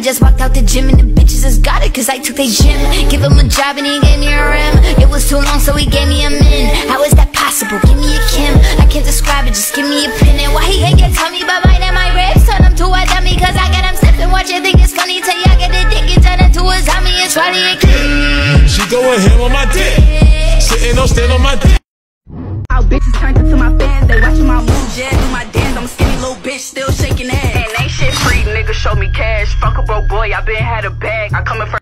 Just walked out the gym and the bitches just got it cause I took their gym. Give him a job and he gave me a rim It was too long so he gave me a min. How is that possible? Give me a Kim. I can't describe it, just give me a pin And why he can't get tummy by mine and my ribs? Turn him to a dummy cause I got him slipping Watch it think it's funny? Till y'all get the dick and turn into a zombie. It's funny and clean She going ham on my dick. Sitting on stand on my dick. How bitches turned into my fans, they watching my moves, yeah, do my dance. I'm a skinny little bitch, still shaking ass. Cash. Fuck a broke boy, I been had a bag. I come in first.